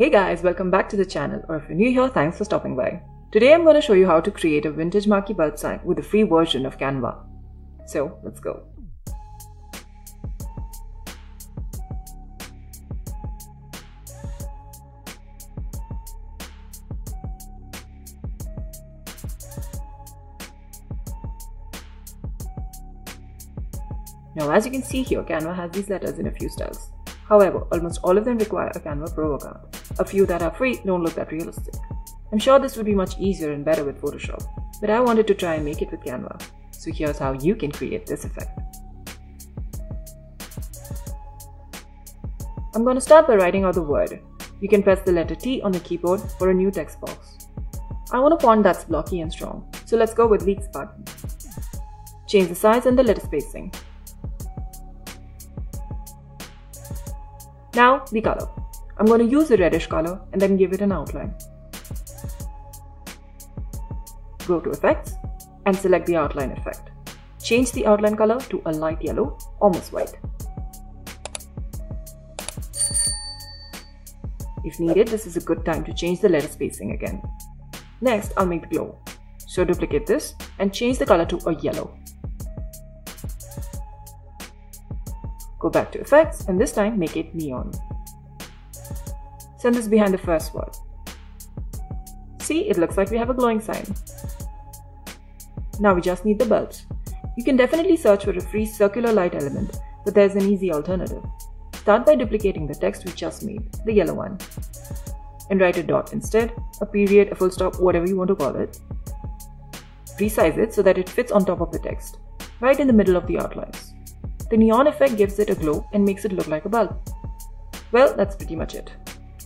Hey guys, welcome back to the channel or if you're new here, thanks for stopping by. Today I'm going to show you how to create a vintage marquee bulb sign with a free version of Canva. So let's go. Now as you can see here, Canva has these letters in a few styles. However, almost all of them require a Canva Pro account. A few that are free don't look that realistic. I'm sure this would be much easier and better with Photoshop, but I wanted to try and make it with Canva. So here's how you can create this effect. I'm going to start by writing out the word. You can press the letter T on the keyboard for a new text box. I want a font that's blocky and strong, so let's go with League Spartan. Change the size and the letter spacing. Now the color. I'm going to use a reddish color and then give it an outline. Go to Effects and select the outline effect. Change the outline color to a light yellow, almost white. If needed, this is a good time to change the letter spacing again. Next, I'll make the glow. So duplicate this and change the color to a yellow. Go back to effects and this time make it neon. Send this behind the first word. See, it looks like we have a glowing sign. Now we just need the bulbs. You can definitely search for a free circular light element, but there's an easy alternative. Start by duplicating the text we just made, the yellow one. And write a dot instead, a period, a full stop, whatever you want to call it. Resize it so that it fits on top of the text, right in the middle of the outlines. The neon effect gives it a glow and makes it look like a bulb. Well, that's pretty much it.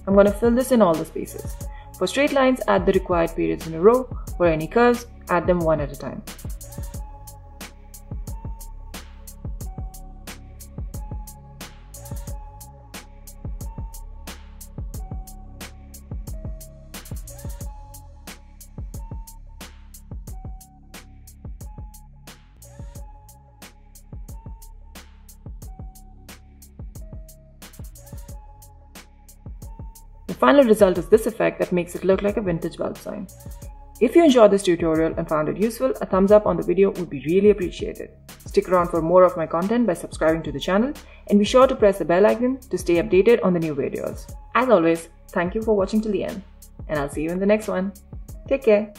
I'm going to fill this in all the spaces. For straight lines, add the required periods in a row. For any curves, add them one at a time. The final result is this effect that makes it look like a vintage bulb sign. If you enjoyed this tutorial and found it useful, a thumbs up on the video would be really appreciated. Stick around for more of my content by subscribing to the channel and be sure to press the bell icon to stay updated on the new videos. As always, thank you for watching till the end and I'll see you in the next one. Take care.